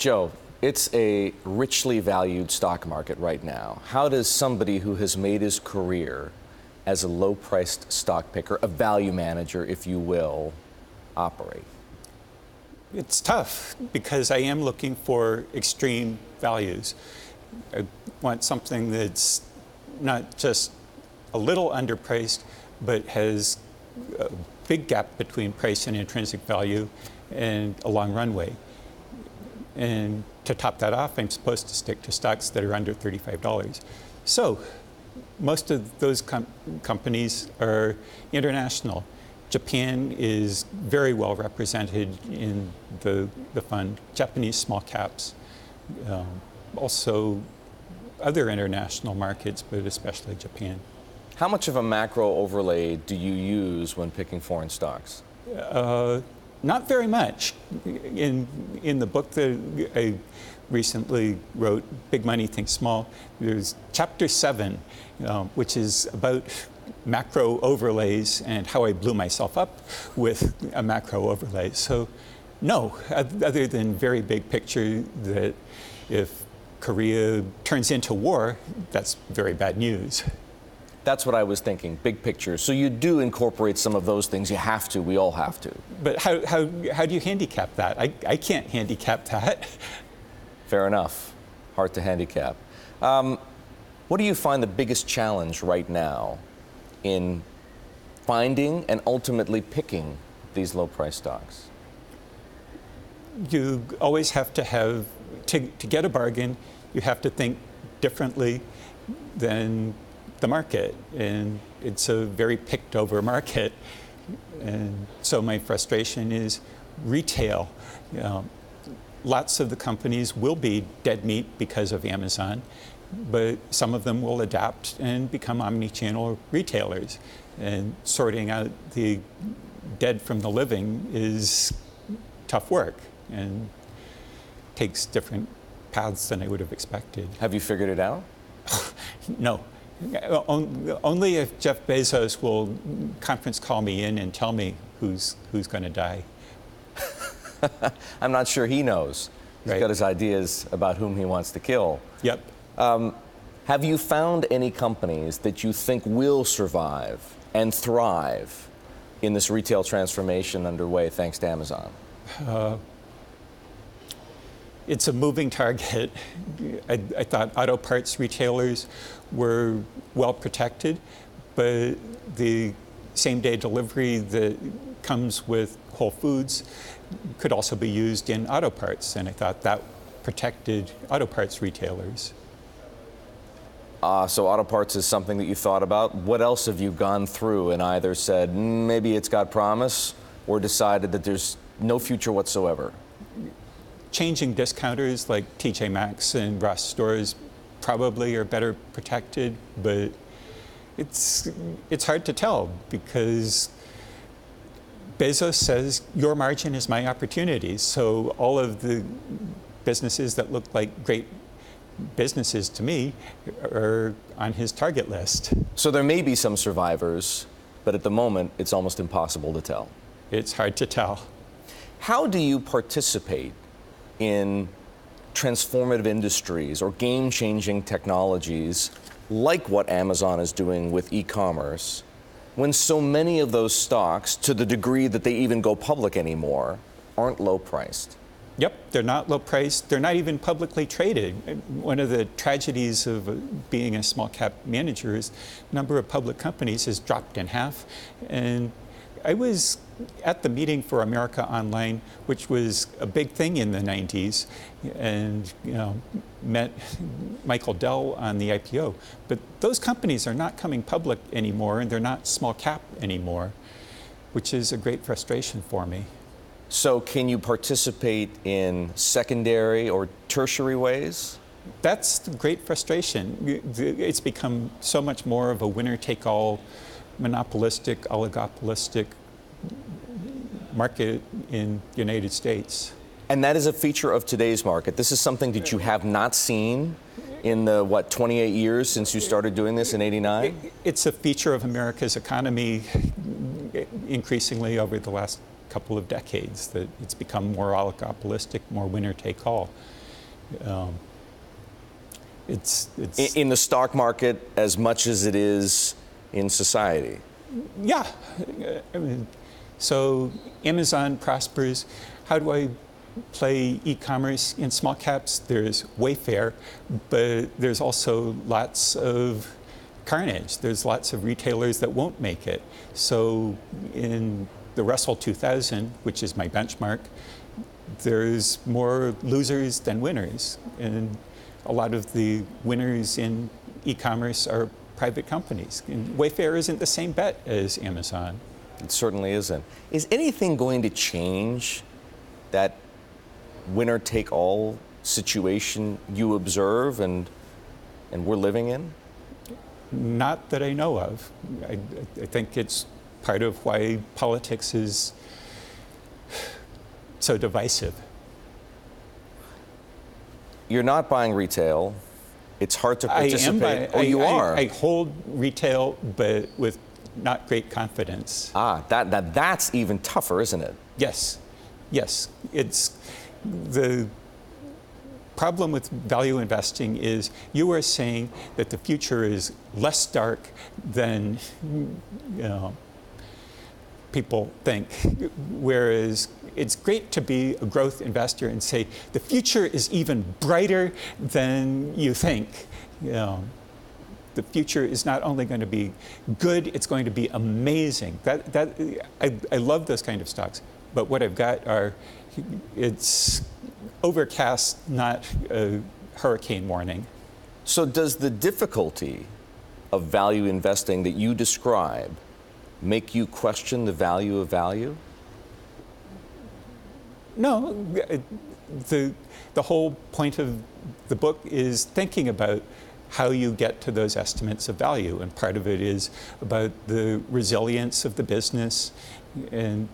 Joe, it's a richly valued stock market right now. How does somebody who has made his career as a low priced stock picker, a value manager, if you will, operate? It's tough because I am looking for extreme values. I want something that's not just a little underpriced, but has a big gap between price and intrinsic value and a long runway. And to top that off, I'm supposed to stick to stocks that are under $35. So most of those com- companies are international. Japan is very well represented in the, the fund, Japanese small caps, um, also other international markets, but especially Japan. How much of a macro overlay do you use when picking foreign stocks? Uh, not very much. In, in the book that I recently wrote, Big Money Think Small, there's chapter seven, um, which is about macro overlays and how I blew myself up with a macro overlay. So, no, other than very big picture that if Korea turns into war, that's very bad news. That's what I was thinking, big picture. So you do incorporate some of those things. You have to. We all have to. But how, how, how do you handicap that? I, I can't handicap that. Fair enough. Hard to handicap. Um, what do you find the biggest challenge right now in finding and ultimately picking these low price stocks? You always have to have, to, to get a bargain, you have to think differently than the market. And it's a very picked over market. And so my frustration is retail. You know, lots of the companies will be dead meat because of Amazon, but some of them will adapt and become omni-channel retailers. And sorting out the dead from the living is tough work and takes different paths than I would have expected. Have you figured it out? no. Only if Jeff Bezos will conference call me in and tell me who's, who's going to die. I'm not sure he knows. He's right. got his ideas about whom he wants to kill. Yep. Um, have you found any companies that you think will survive and thrive in this retail transformation underway thanks to Amazon? Uh, it's a moving target. I, I, thought auto parts retailers were well protected, but the same day delivery that comes with Whole Foods could also be used in auto parts, and I thought that protected auto parts retailers. Uh, so auto parts is something that you thought about. What else have you gone through and either said mm, maybe it's got promise or decided that there's no future whatsoever? Changing discounters like TJ Maxx and Ross stores probably are better protected, but it's it's hard to tell because Bezos says your margin is my opportunity. So all of the businesses that look like great businesses to me are on his target list. So there may be some survivors, but at the moment it's almost impossible to tell. It's hard to tell. How do you participate in transformative industries or game changing technologies like what Amazon is doing with e commerce when so many of those stocks, to the degree that they even go public anymore, aren't low priced? Yep, they're not low priced. They're not even publicly traded. One of the tragedies of being a small cap manager is the number of public companies has dropped in half. And I was at the meeting for America Online, which was a big thing in the 90s, and you know, met Michael Dell on the IPO. But those companies are not coming public anymore, and they're not small cap anymore, which is a great frustration for me. So, can you participate in secondary or tertiary ways? That's the great frustration. It's become so much more of a winner take all monopolistic, oligopolistic market in the United States. And that is a feature of today's market. This is something that you have not seen in the, what, 28 years since you started doing this in 89? It's a feature of America's economy increasingly over the last couple of decades that it's become more oligopolistic, more winner take all. Um, it's, it's In, in the stock market as much as it is in society. yeah. I mean, so Amazon prospers. How do I play e-commerce in small caps? There's Wayfair, but there's also lots of carnage. There's lots of retailers that won't make it. So in the Russell 2000, which is my benchmark, there's more losers than winners. And a lot of the winners in e-commerce are private companies. And Wayfair isn't the same bet as Amazon. It certainly isn't. Is anything going to change that winner take all situation you observe and, and we're living in? Not that I know of. I, I think it's part of why politics is so divisive. You're not buying retail. It's hard to I am. participate. Oh, you I, are. I, I hold retail, but with not great confidence. ah, that, that, that's even tougher, isn't it? Yes, yes. It's the problem with value investing is you are saying that the future is less dark than you know, people think, whereas it's great to be a growth investor and say the future is even brighter than you think. You know, the future is not only going to be good, it's going to be amazing. That, that, I, I love those kind of stocks. But what I've got are, it's overcast, not a hurricane warning. So, does the difficulty of value investing that you describe make you question the value of value? No, uh, the, the whole point of the book is thinking about how you get to those estimates of value. And part of it is about the resilience of the business. And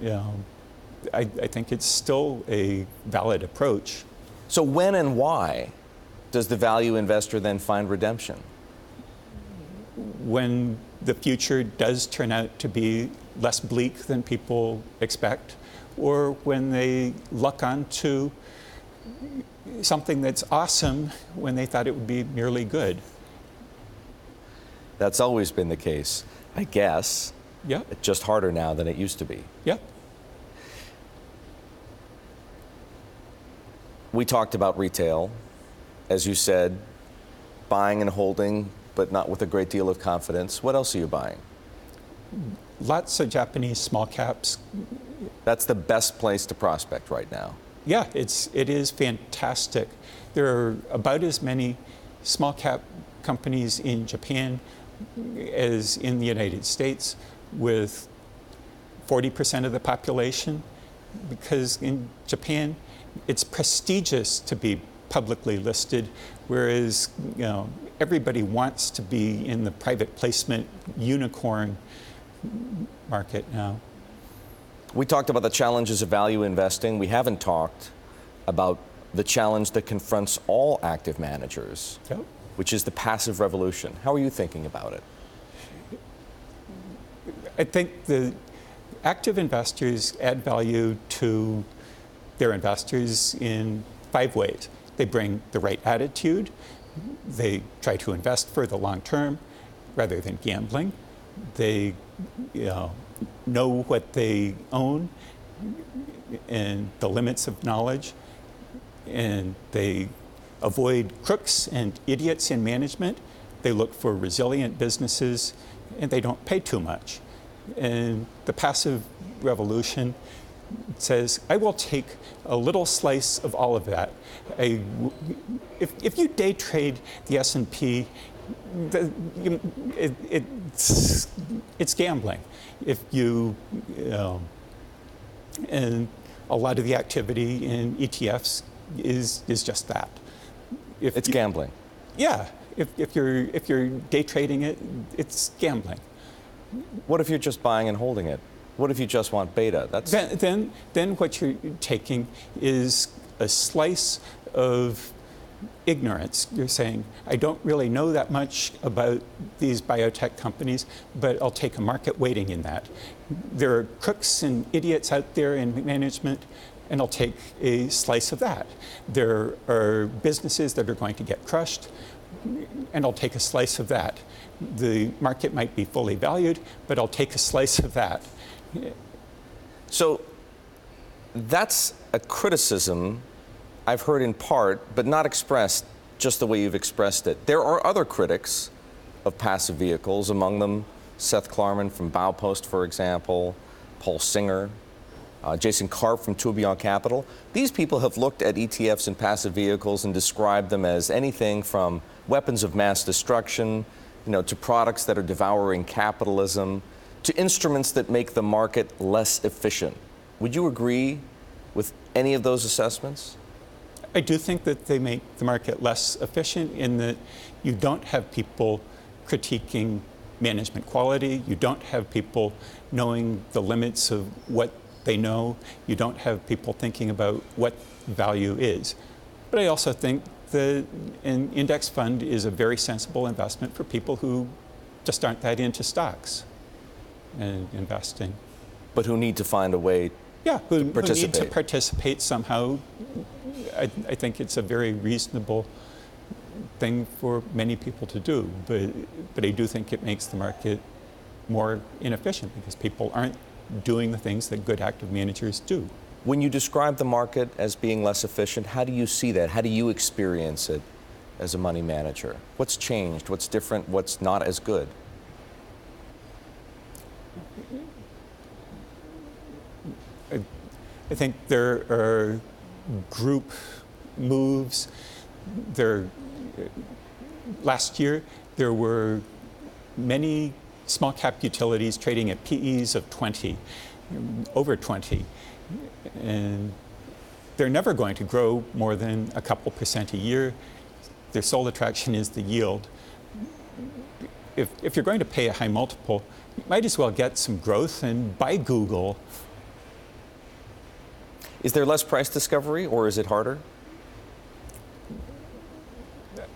you know, I, I think it's still a valid approach. So, when and why does the value investor then find redemption? When the future does turn out to be less bleak than people expect, or when they luck onto something that's awesome when they thought it would be merely good. That's always been the case, I guess. Yeah, It's just harder now than it used to be. yeah. We talked about retail. As you said, buying and holding, but not with a great deal of confidence. What else are you buying? Lots of Japanese small caps. That's the best place to prospect right now. Yeah, it's, it is fantastic. There are about as many small cap companies in Japan as in the United States, with 40% of the population, because in Japan, it's prestigious to be publicly listed, whereas you know, everybody wants to be in the private placement unicorn market now. We talked about the challenges of value investing. We haven't talked about the challenge that confronts all active managers, Yep. which is the passive revolution. How are you thinking about it? I think the active investors add value to their investors in five ways. They bring the right attitude, they try to invest for the long term rather than gambling, they you know, know what they own and the limits of knowledge, and they avoid crooks and idiots in management. They look for resilient businesses, and they don't pay too much. And the passive revolution says, I will take a little slice of all of that. I, if, if you day trade the S&P, you, it, it's, it's gambling. If you, um, and a lot of the activity in ETFs is, is just that. If It's you- gambling. Yeah, if, if, you're, if you're day trading it, it's gambling. What if you're just buying and holding it? What if you just want beta? That's Then, then, then what you're taking is a slice of ignorance. You're saying, I don't really know that much about these biotech companies, but I'll take a market weighting in that. There are crooks and idiots out there in management, and I'll take a slice of that. There are businesses that are going to get crushed, and I'll take a slice of that. The market might be fully valued, but I'll take a slice of that. So that's a criticism I've heard in part, but not expressed just the way you've expressed it. There are other critics of passive vehicles, among them Seth Klarman from Baupost, for example, Paul Singer, uh, Jason Karp from Tourbillon Capital. These people have looked at ETFs and passive vehicles and described them as anything from weapons of mass destruction, you know, to products that are devouring capitalism, to instruments that make the market less efficient. Would you agree with any of those assessments? I do think that they make the market less efficient in that you don't have people critiquing management quality. You don't have people knowing the limits of what they know. You don't have people thinking about what value is. But I also think the an index fund is a very sensible investment for people who just aren't that into stocks and investing. But who need to find a way yeah, who, to participate. Who need to participate somehow. I, I think it's a very reasonable thing for many people to do, but, but I do think it makes the market more inefficient because people aren't doing the things that good active managers do. When you describe the market as being less efficient, how do you see that? How do you experience it as a money manager? What's changed? What's different? What's not as good? I, I think there are group moves. There, last year, there were many small cap utilities trading at PEs of 20, over 20. And they're never going to grow more than a couple percent a year. Their sole attraction is the yield. If, if you're going to pay a high multiple, you might as well get some growth and buy Google. Is there less price discovery or is it harder?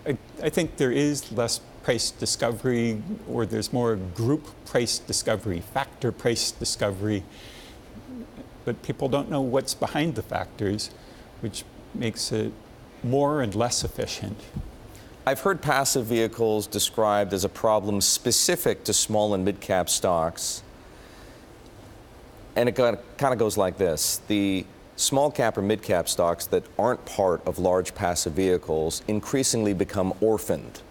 I, I think there is less price discovery, or there's more group price discovery, factor price discovery. But people don't know what's behind the factors, which makes it more and less efficient. I've heard passive vehicles described as a problem specific to small and mid cap stocks. And it kind of goes like this the small cap or mid cap stocks that aren't part of large passive vehicles increasingly become orphaned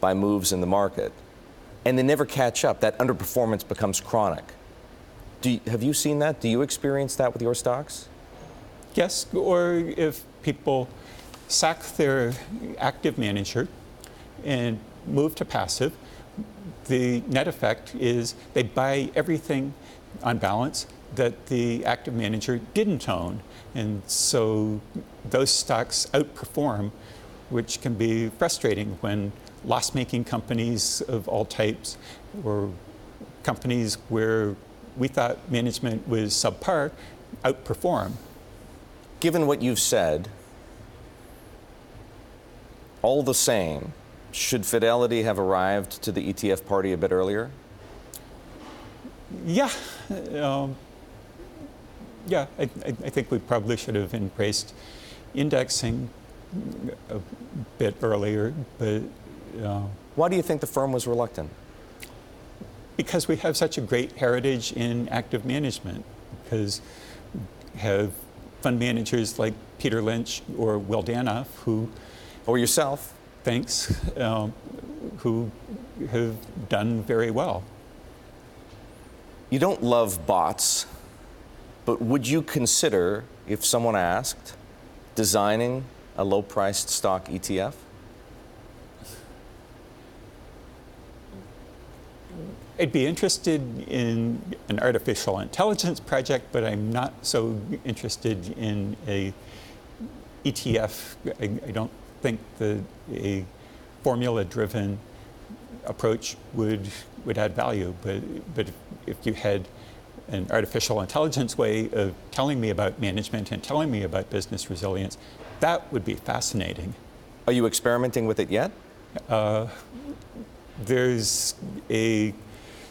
by moves in the market. And they never catch up. That underperformance becomes chronic. You, have you seen that? Do you experience that with your stocks? Yes, or if people sack their active manager and move to passive, the net effect is they buy everything on balance that the active manager didn't own. And so those stocks outperform, which can be frustrating when loss making companies of all types or companies where we thought management was subpar outperform. Given what you've said, all the same, should Fidelity have arrived to the ETF party a bit earlier? Yeah. Um, yeah, I, I, think we probably should have embraced indexing a bit earlier, but uh, Why do you think the firm was reluctant? Because we have such a great heritage in active management. Because we have fund managers like Peter Lynch or Will Danoff who, or yourself, thanks, um, who have done very well. You don't love bots, but would you consider, if someone asked, designing a low-priced stock ETF? I'd be interested in an artificial intelligence project, but I'm not so interested in a ETF. I, I don't think that a formula-driven approach would would add value. But but if you had an artificial intelligence way of telling me about management and telling me about business resilience, that would be fascinating. Are you experimenting with it yet? Uh, there's a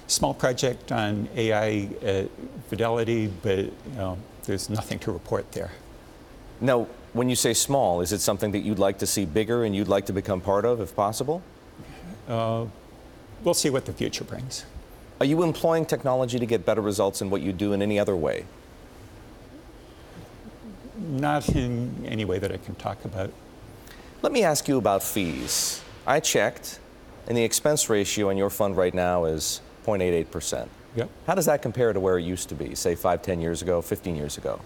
small project on AI at uh, Fidelity, but you know, there's nothing to report there. Now, when you say small, is it something that you'd like to see bigger and you'd like to become part of if possible? Uh, we'll see what the future brings. Are you employing technology to get better results in what you do in any other way? Not in any way that I can talk about. Let me ask you about fees. I checked, and the expense ratio in your fund right now is 0.88%. Yep. How does that compare to where it used to be, say 5, 10 years ago, 15 years ago?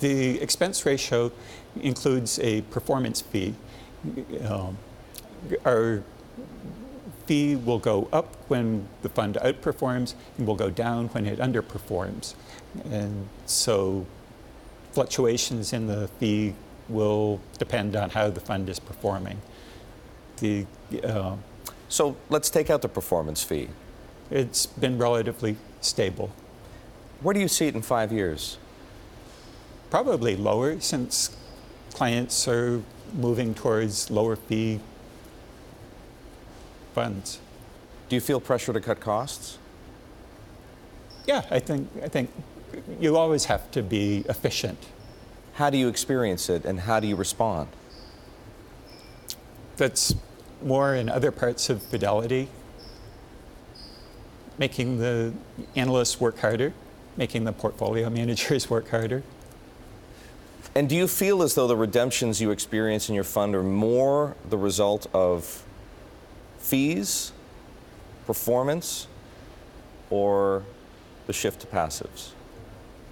The expense ratio includes a performance fee. Um, our fee will go up when the fund outperforms and will go down when it underperforms. And so fluctuations in the fee will depend on how the fund is performing. The, uh, So let's take out the performance fee. it's been relatively stable. Where do you see it in five years? Probably lower since clients are moving towards lower fee funds. Do you feel pressure to cut costs? Yeah, I think I think you always have to be efficient. How do you experience it and how do you respond? That's more in other parts of Fidelity. Making the analysts work harder, making the portfolio managers work harder. And do you feel as though the redemptions you experience in your fund are more the result of fees, performance, or the shift to passives?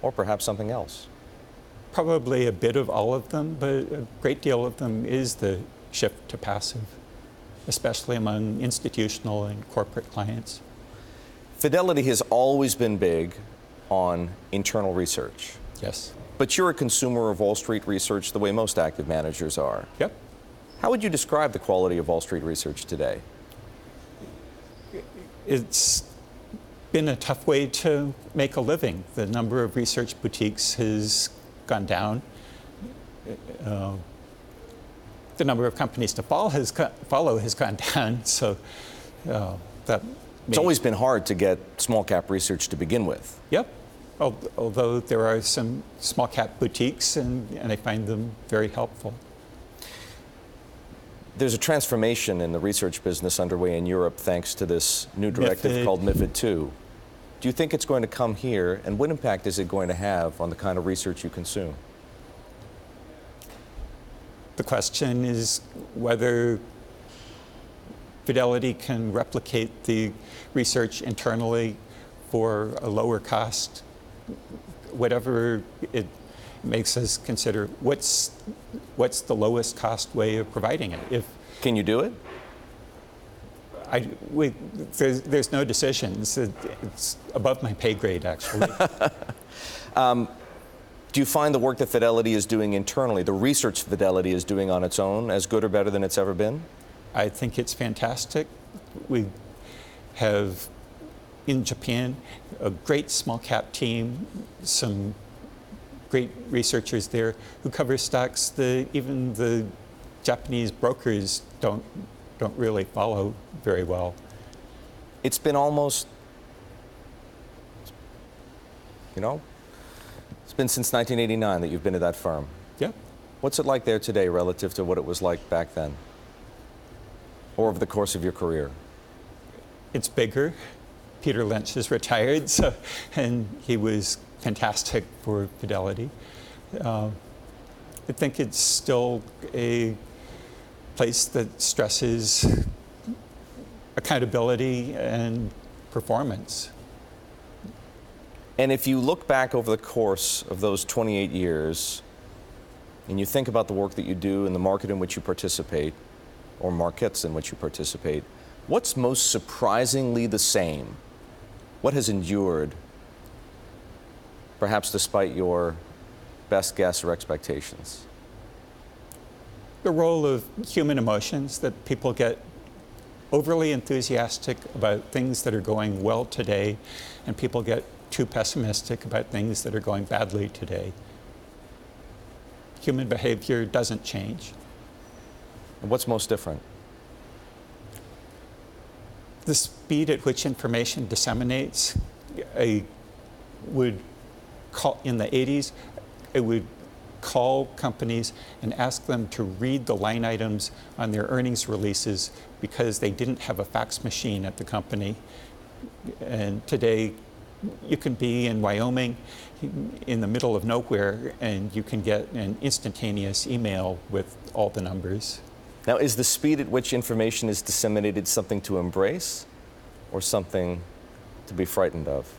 Or perhaps something else? Probably a bit of all of them, but a great deal of them is the shift to passive, especially among institutional and corporate clients. Fidelity has always been big on internal research, Yes. but you're a consumer of Wall Street research the way most active managers are. Yep. How would you describe the quality of Wall Street research today? It's been a tough way to make a living. The number of research boutiques has gone down. Uh, the number of companies to follow has, go- follow has gone down. So uh, that. It's always been hard to get small cap research to begin with. Yep. Although there are some small cap boutiques, and, and I find them very helpful. There's a transformation in the research business underway in Europe thanks to this new directive MiFID. called MIFID II. Do you think it's going to come here, and what impact is it going to have on the kind of research you consume? The question is whether Fidelity can replicate the research internally for a lower cost, whatever it makes us consider. What's, what's the lowest cost way of providing it? If Can you do it? I, we, there's, there's no decisions. It's above my pay grade, actually. Um, do you find the work that Fidelity is doing internally, the research Fidelity is doing on its own, as good or better than it's ever been? I think it's fantastic. We have in Japan a great small cap team, some great researchers there who cover stocks that even the Japanese brokers don't don't really follow very well. It's been almost, you know, it's been since 1989 that you've been at that firm. Yeah. What's it like there today relative to what it was like back then? Or over the course of your career? It's bigger. Peter Lynch is retired, so and he was fantastic for Fidelity. Uh, I think it's still a place that stresses accountability and performance. And if you look back over the course of those 28 years and you think about the work that you do in the market in which you participate, or markets in which you participate, what's most surprisingly the same? What has endured, perhaps despite your best guess or expectations? The role of human emotions that people get overly enthusiastic about things that are going well today, and people get too pessimistic about things that are going badly today. human behavior doesn't change. And what's most different? The speed at which information disseminates, I would call in the 80s, it would call companies and ask them to read the line items on their earnings releases because they didn't have a fax machine at the company. And today, you can be in Wyoming in the middle of nowhere and you can get an instantaneous email with all the numbers. Now, is the speed at which information is disseminated something to embrace or something to be frightened of?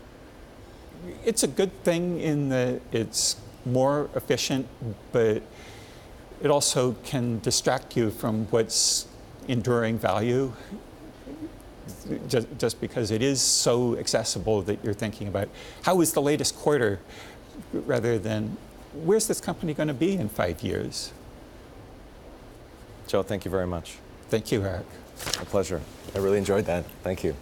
It's a good thing in that it's more efficient, but it also can distract you from what's enduring value just, just because it is so accessible that you're thinking about how is the latest quarter rather than where's this company going to be in five years? Joe, thank you very much. Thank you, Erik. A pleasure. I really enjoyed that. Thank you.